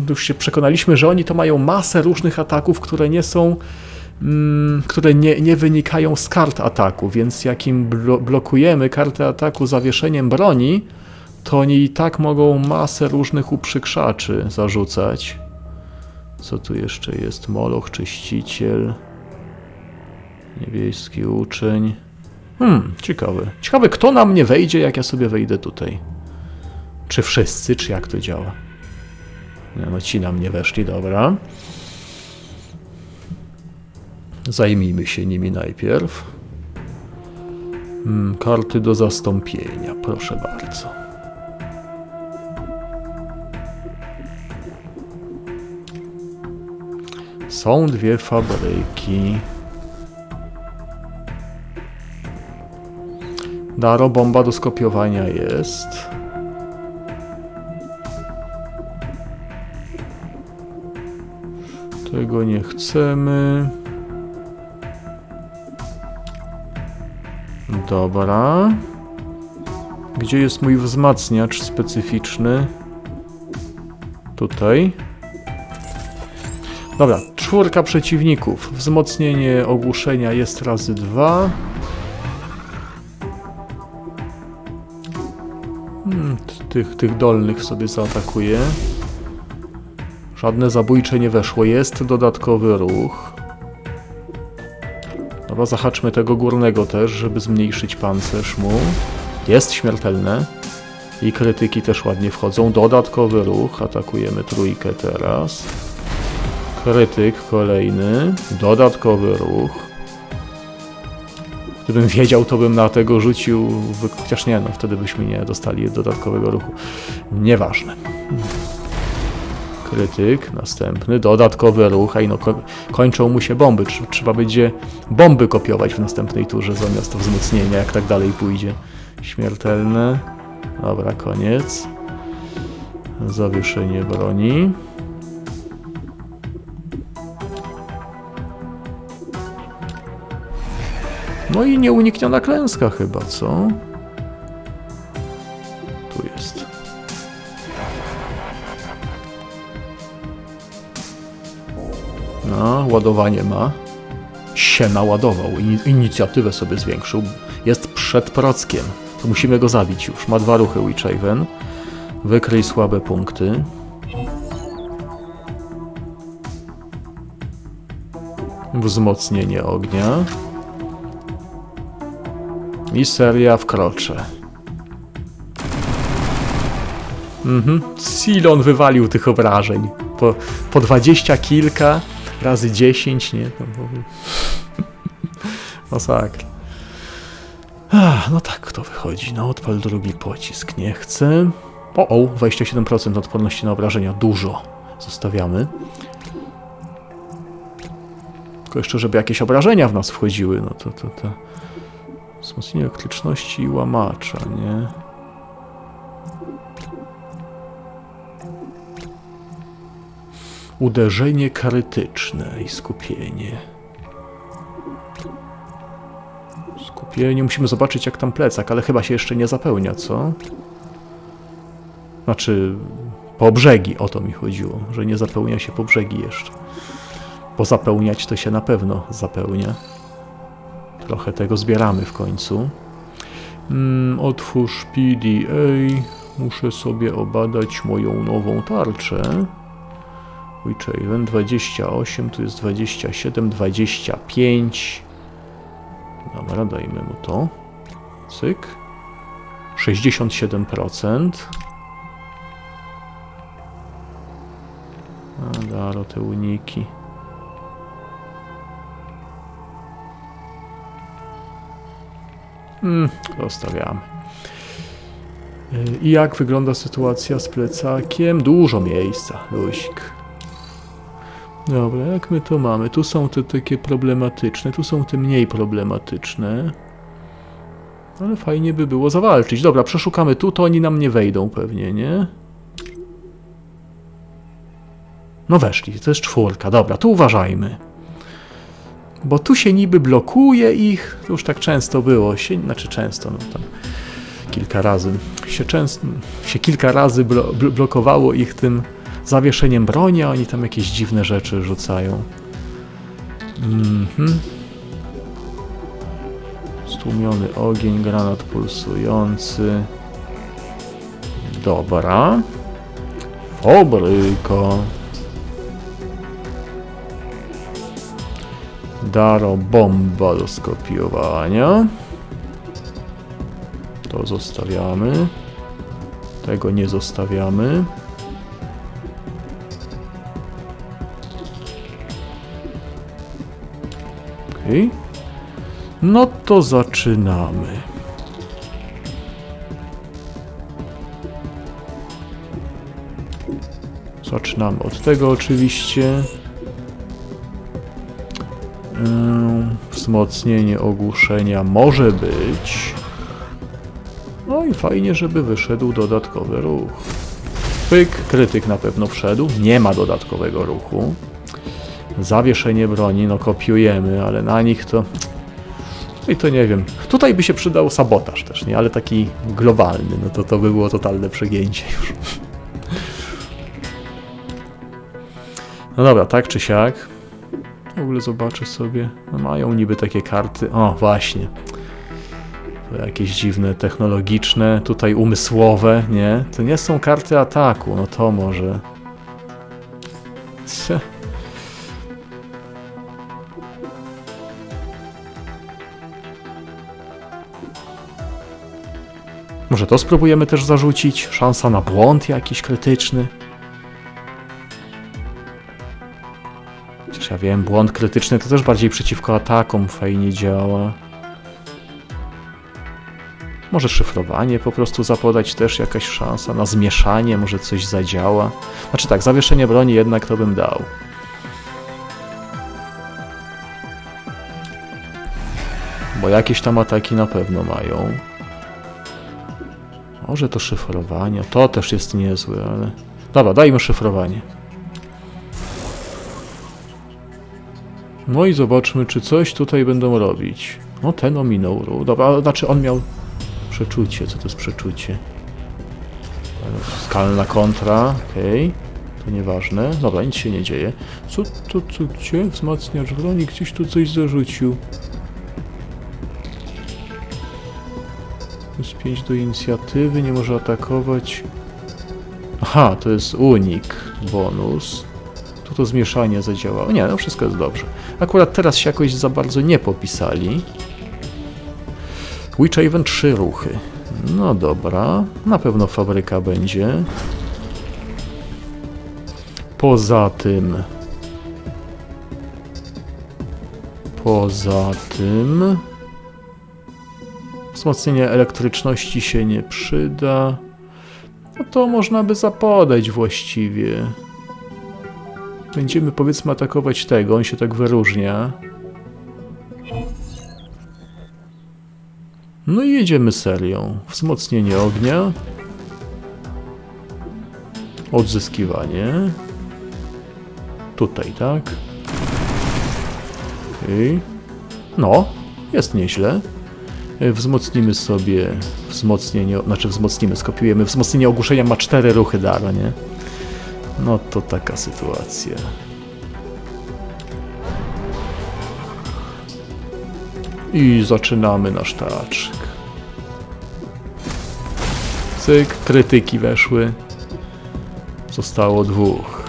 już się przekonaliśmy, że oni to mają masę różnych ataków, które nie są, mm, które nie, nie wynikają z kart ataku, więc jak im blo blokujemy kartę ataku zawieszeniem broni, to oni i tak mogą masę różnych uprzykrzaczy zarzucać. Co tu jeszcze jest? Moloch, czyściciel. Niebieski uczeń. Hmm, ciekawy. Ciekawy, kto na mnie wejdzie, jak ja sobie wejdę tutaj. Czy wszyscy, czy jak to działa? No, ci na mnie weszli, dobra. Zajmijmy się nimi najpierw. Hmm, karty do zastąpienia, proszę bardzo. Są dwie fabryki. Daro, bomba do skopiowania jest. Tego nie chcemy. Dobra. Gdzie jest mój wzmacniacz specyficzny? Tutaj. Dobra, czwórka przeciwników. Wzmocnienie ogłuszenia jest razy dwa. Tych, tych dolnych sobie zaatakuję. Żadne zabójcze nie weszło. Jest dodatkowy ruch. Dobra, zahaczmy tego górnego też, żeby zmniejszyć pancerz mu. Jest śmiertelne. I krytyki też ładnie wchodzą. Dodatkowy ruch. Atakujemy trójkę teraz. Krytyk kolejny. Dodatkowy ruch. Gdybym wiedział, to bym na tego rzucił. Chociaż nie, no wtedy byśmy nie dostali dodatkowego ruchu. Nieważne. Krytyk, następny, dodatkowy ruch, a no kończą mu się bomby. Trzeba będzie bomby kopiować w następnej turze zamiast wzmocnienia, jak tak dalej pójdzie. Śmiertelne. Dobra, koniec. Zawieszenie broni. No i nieunikniona klęska chyba, co? Tu jest. No, ładowanie ma. Się naładował, inicjatywę sobie zwiększył. Jest przed prockiem. To musimy go zabić już. Ma dwa ruchy Witchaven. Wykryj słabe punkty. Wzmocnienie ognia. I seria wkroczę. Mhm. Silon wywalił tych obrażeń. Po, po 20 kilka razy 10, nie? No, Masakra. Ach, no tak to wychodzi. No, odpal drugi pocisk. Nie chcę. O, o, 27% odporności na obrażenia. Dużo. Zostawiamy. Tylko jeszcze, żeby jakieś obrażenia w nas wchodziły. No to, to, to. Wzmocnienie elektryczności i łamacza, nie? Uderzenie krytyczne i skupienie. Skupienie. Musimy zobaczyć jak tam plecak, ale chyba się jeszcze nie zapełnia, co? Znaczy, po brzegi, o to mi chodziło, że nie zapełnia się po brzegi jeszcze. Bo zapełniać to się na pewno zapełnia. Trochę tego zbieramy w końcu. Mm, otwórz PDA. Muszę sobie obadać moją nową tarczę. Witchaven 28, tu jest 27, 25. Dobra, dajmy mu to. Cyk. 67%. A, te uniki. Hmm, zostawiamy. I jak wygląda sytuacja z plecakiem? Dużo miejsca, luzik. Dobra, jak my to mamy? Tu są te takie problematyczne, tu są te mniej problematyczne. Ale fajnie by było zawalczyć. Dobra, przeszukamy tu, to oni nam nie wejdą pewnie, nie? No weszli, to jest czwórka. Dobra, tu uważajmy. Bo tu się niby blokuje ich, to już tak często było, się, znaczy często, no tam kilka razy, się, często, się kilka razy blo, blokowało ich tym zawieszeniem broni, a oni tam jakieś dziwne rzeczy rzucają. Mhm. Stłumiony ogień, granat pulsujący. Dobra. Fabryka. Daro bomba do skopiowania. To zostawiamy. Tego nie zostawiamy. Ok. No to zaczynamy. Zaczynamy od tego oczywiście. Wzmocnienie ogłuszenia może być. No i fajnie, żeby wyszedł dodatkowy ruch. Pyk, krytyk na pewno wszedł. Nie ma dodatkowego ruchu. Zawieszenie broni, no kopiujemy, ale na nich to... I to nie wiem. Tutaj by się przydał sabotaż też, nie? Ale taki globalny, no to to by było totalne przegięcie już. No dobra, tak czy siak. W ogóle zobaczę sobie. No mają niby takie karty. O, właśnie. To jakieś dziwne, technologiczne, tutaj umysłowe, nie? To nie są karty ataku, no to może. Może to spróbujemy też zarzucić? Szansa na błąd jakiś krytyczny? Ja wiem, błąd krytyczny to też bardziej przeciwko atakom fajnie działa. Może szyfrowanie po prostu zapodać też jakaś szansa na zmieszanie, może coś zadziała. Znaczy tak, zawieszenie broni jednak to bym dał. Bo jakieś tam ataki na pewno mają. Może to szyfrowanie, to też jest niezłe, ale... Dobra, dajmy szyfrowanie. No i zobaczmy, czy coś tutaj będą robić. No ten ominął. Dobra, znaczy on miał przeczucie. Co to jest przeczucie? Skalna kontra, okej. Okay. To nieważne. Dobra, nic się nie dzieje. Co to, co, gdzie? Wzmacniacz broni, gdzieś tu coś zarzucił. Plus 5 do inicjatywy, nie może atakować. Aha, to jest unik, bonus. Tu to zmieszanie zadziałało. Nie, no wszystko jest dobrze. Akurat teraz się jakoś za bardzo nie popisali. Witchaven 3 ruchy. No dobra, na pewno fabryka będzie. Poza tym... Poza tym... Wzmocnienie elektryczności się nie przyda. No to można by zapodać właściwie. Będziemy powiedzmy atakować tego, on się tak wyróżnia. No i jedziemy serią. Wzmocnienie ognia. Odzyskiwanie. Tutaj, tak? Okay. No, jest nieźle. Wzmocnimy sobie wzmocnienie, znaczy wzmocnimy, skopiujemy. Wzmocnienie ogłuszenia ma cztery ruchy dara, nie? No to taka sytuacja. I zaczynamy nasz teatrzyk. Cyk, krytyki weszły. Zostało dwóch.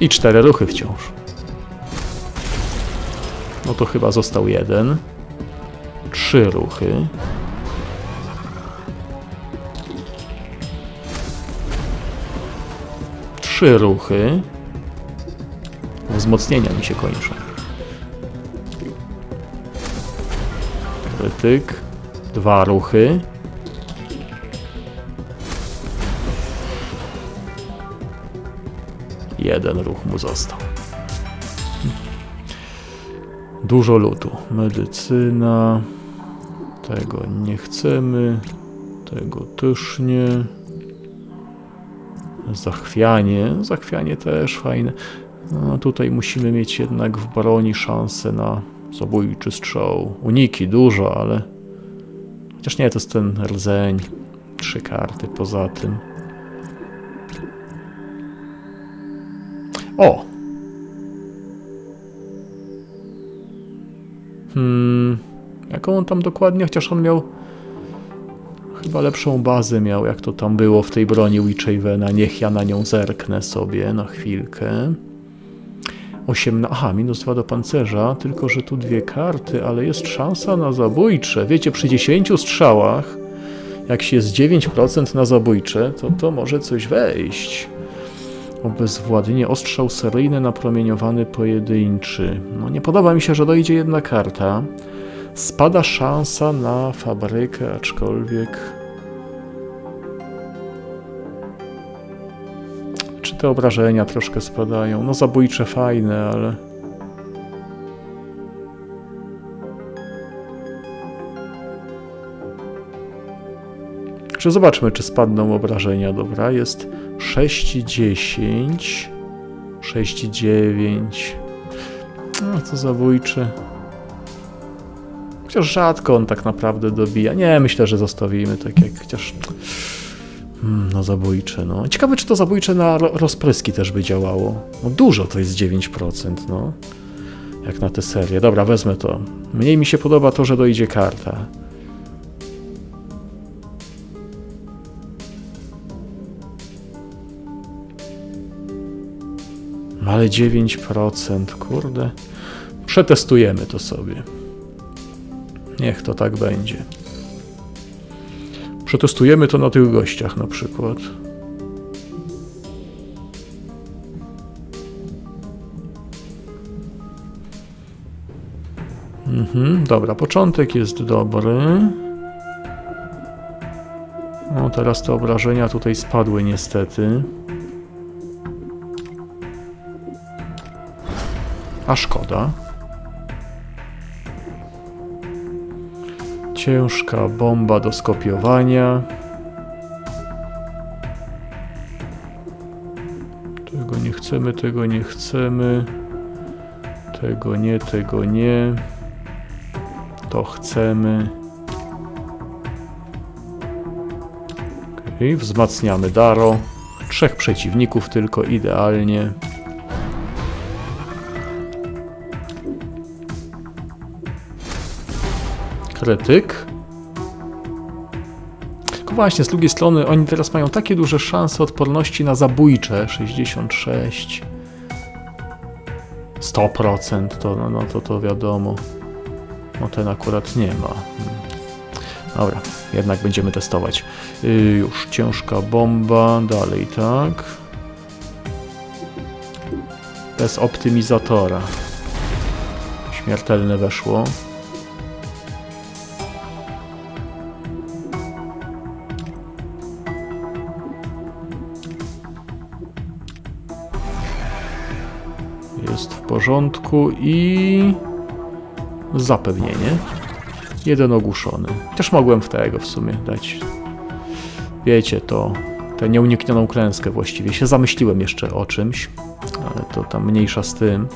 I cztery ruchy wciąż. No to chyba został jeden. Trzy ruchy. Trzy ruchy. Wzmocnienia mi się kończą. Krytyk. Dwa ruchy. Jeden ruch mu został. Dużo lutu. Medycyna. Tego nie chcemy. Tego też nie. Zachwianie. Zachwianie też fajne. No, tutaj musimy mieć jednak w broni szansę na zabójczy strzał. Uniki dużo, ale... Chociaż nie, to jest ten rdzeń. Trzy karty poza tym. O! Hmm... Jaką on tam dokładnie? Chociaż on miał... Chyba lepszą bazę miał, jak to tam było w tej broni Witchavena. Niech ja na nią zerknę sobie na chwilkę. 8 aha, minus 2 do pancerza, tylko że tu dwie karty, ale jest szansa na zabójcze. Wiecie, przy 10 strzałach, jak się jest 9% na zabójcze, to to może coś wejść. Obezwładnienie, ostrzał seryjny, napromieniowany, pojedynczy. No nie podoba mi się, że dojdzie jedna karta. Spada szansa na fabrykę, aczkolwiek te obrażenia troszkę spadają. No zabójcze fajne, ale... Czy zobaczmy, czy spadną obrażenia. Dobra, jest 6,10, 6,9. No, to zabójcze. Chociaż rzadko on tak naprawdę dobija. Nie, myślę, że zostawimy tak jak chociaż Hmm, no zabójcze, no. Ciekawe, czy to zabójcze na rozpryski też by działało. No dużo to jest 9%, no. Jak na tę serię. Dobra, wezmę to. Mniej mi się podoba to, że dojdzie karta. Ale 9%, kurde. Przetestujemy to sobie. Niech to tak będzie. Przetestujemy to na tych gościach na przykład. Mhm, dobra, początek jest dobry. No, teraz te obrażenia tutaj spadły niestety. A szkoda. Ciężka bomba do skopiowania. Tego nie chcemy, tego nie chcemy. Tego nie, tego nie. To chcemy. Ok, wzmacniamy Daro. Trzech przeciwników tylko idealnie. Krytyk. Tylko właśnie, z drugiej strony oni teraz mają takie duże szanse odporności na zabójcze. 66. 100% to, no, no to, to wiadomo. No ten akurat nie ma. Dobra, jednak będziemy testować. Yy, już ciężka bomba, dalej tak. Bez optymizatora. Śmiertelne weszło. Porządku i zapewnienie. Jeden ogłuszony. Też mogłem w tego w sumie dać. Wiecie, to tę nieuniknioną klęskę właściwie. Się zamyśliłem jeszcze o czymś, ale to tam mniejsza z tym.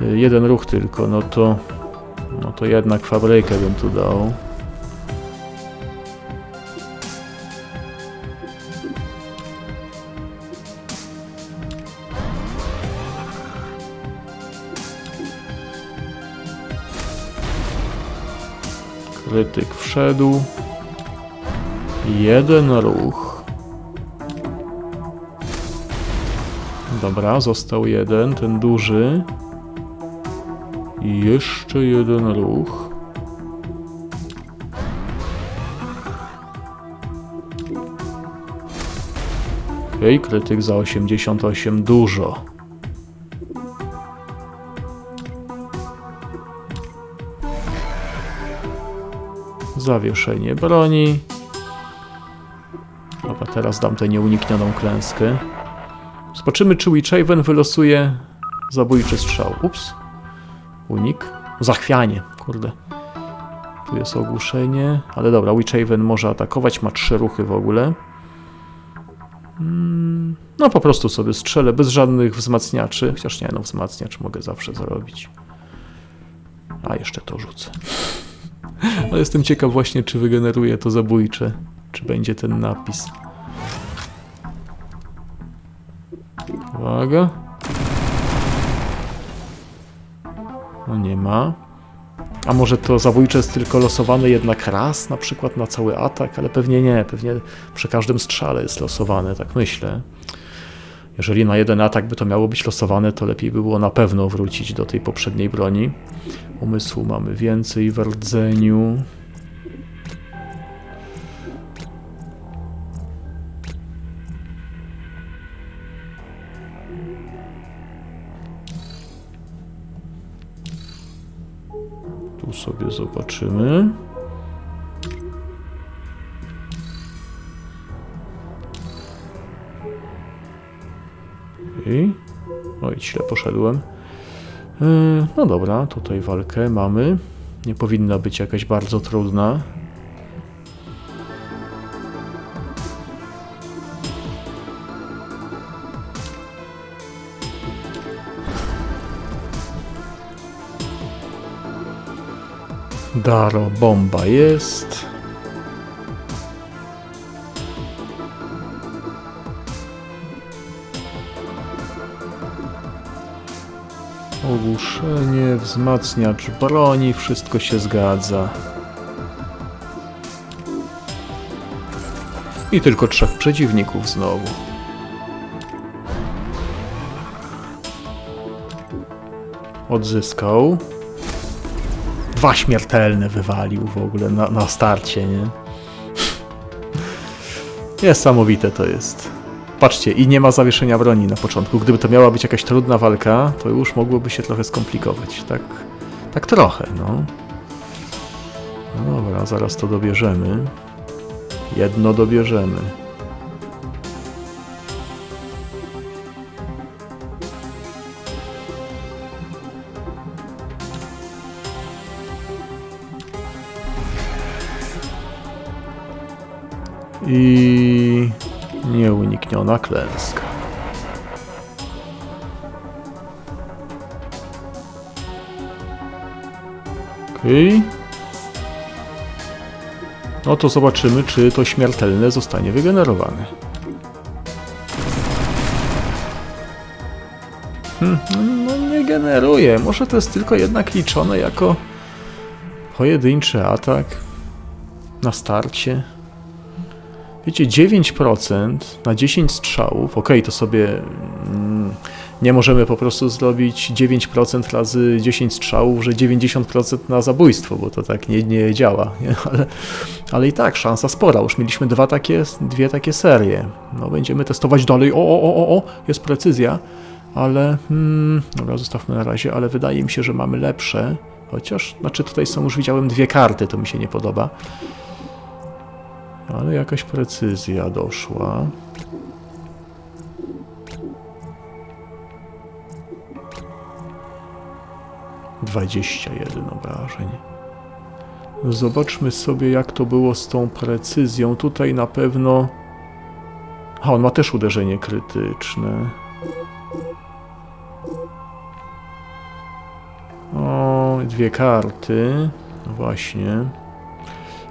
Jeden ruch tylko, no to no to jednak fabrykę bym tu dał. Krytyk wszedł. Jeden ruch. Dobra, został jeden, ten duży. Jeszcze jeden ruch. Okej, okay, krytyk za 88, dużo. Zawieszenie broni. Dobra, teraz dam tę nieuniknioną klęskę. Zobaczymy, czy Witchaven wylosuje zabójczy strzał. Ups. Unik. Zachwianie, kurde. Tu jest ogłuszenie, ale dobra, Witchaven może atakować, ma trzy ruchy w ogóle. Hmm, no po prostu sobie strzelę, bez żadnych wzmacniaczy. Chociaż nie, no wzmacniacz mogę zawsze zrobić. A, jeszcze to rzucę. Ale jestem ciekaw właśnie, czy wygeneruje to zabójcze. Czy będzie ten napis. Uwaga. No nie ma. A może to zabójcze jest tylko losowane jednak raz, na przykład na cały atak, ale pewnie nie, pewnie przy każdym strzale jest losowane, tak myślę. Jeżeli na jeden atak by to miało być losowane, to lepiej by było na pewno wrócić do tej poprzedniej broni. Umysłu mamy więcej w rdzeniu. Tu sobie zobaczymy. Okay. Oj, źle poszedłem. E, no dobra, tutaj walkę mamy. Nie powinna być jakaś bardzo trudna. Daro bomba jest. Ogłuszenie, wzmacniacz broni, wszystko się zgadza. I tylko trzech przeciwników znowu. Odzyskał. Dwa śmiertelne wywalił w ogóle na, na starcie, nie? Niesamowite to jest. Patrzcie, i nie ma zawieszenia broni na początku. Gdyby to miała być jakaś trudna walka, to już mogłoby się trochę skomplikować. Tak, tak trochę, no. No dobra, zaraz to dobierzemy. Jedno dobierzemy. I nieunikniona klęska. Okej. Okay. No to zobaczymy, czy to śmiertelne zostanie wygenerowane. Hmm, no nie generuje. Może to jest tylko jednak liczone jako pojedynczy atak na starcie. Wiecie, 9% na 10 strzałów, ok, to sobie mm, nie możemy po prostu zrobić 9% razy 10 strzałów, że 90% na zabójstwo, bo to tak nie, nie działa, nie? Ale, ale i tak szansa spora, już mieliśmy dwa takie, dwie takie serie. No będziemy testować dalej, o, o, o, o, jest precyzja, ale, hmm, dobra, zostawmy na razie, ale wydaje mi się, że mamy lepsze, chociaż, znaczy tutaj są, już widziałem dwie karty, to mi się nie podoba. Ale jakaś precyzja doszła. Dwadzieścia jeden obrażeń. Zobaczmy sobie, jak to było z tą precyzją. Tutaj na pewno... A, on ma też uderzenie krytyczne. O, dwie karty. Właśnie.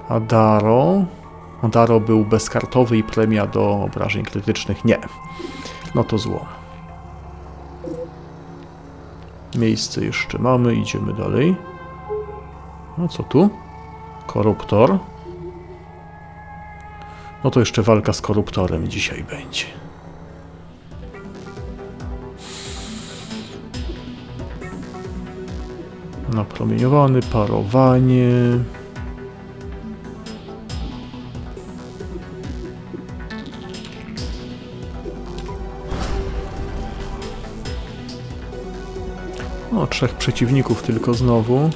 Adaro. Daro był bezkartowy i premia do obrażeń krytycznych nie. No to zło. Miejsce jeszcze mamy, idziemy dalej. No co tu? Koruptor. No to jeszcze walka z koruptorem dzisiaj będzie. Napromieniowany, parowanie. O, trzech przeciwników tylko znowu.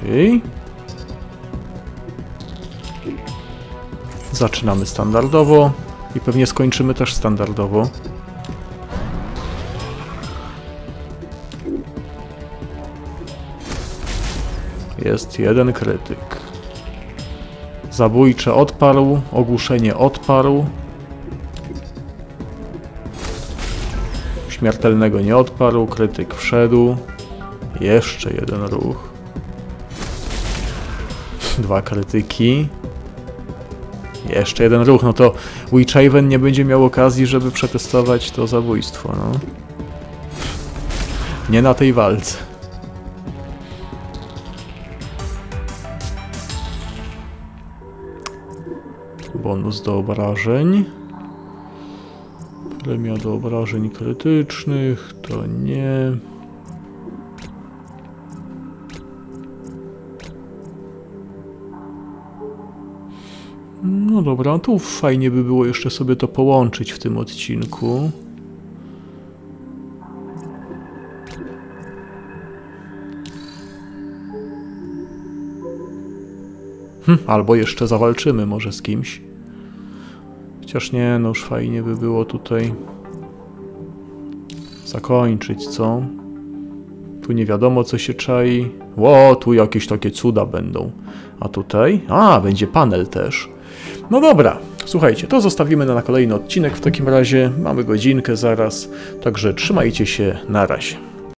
Okej. Okay. Zaczynamy standardowo i pewnie skończymy też standardowo. Jest jeden krytyk. Zabójcze odparł, ogłuszenie odparł. Śmiertelnego nie odparł, krytyk wszedł. Jeszcze jeden ruch. Dwa krytyki. Jeszcze jeden ruch, no to Witchaven nie będzie miał okazji, żeby przetestować to zabójstwo, no. Nie na tej walce. Bonus do obrażeń. Premia do obrażeń krytycznych, to nie. No dobra, tu fajnie by było jeszcze sobie to połączyć w tym odcinku. Hm, albo jeszcze zawalczymy może z kimś. Chociaż nie, no już fajnie by było tutaj zakończyć, co? Tu nie wiadomo, co się czai. Ło, tu jakieś takie cuda będą. A tutaj? A, będzie panel też. No dobra, słuchajcie, to zostawimy na kolejny odcinek. W takim razie mamy godzinkę zaraz, także trzymajcie się, na razie.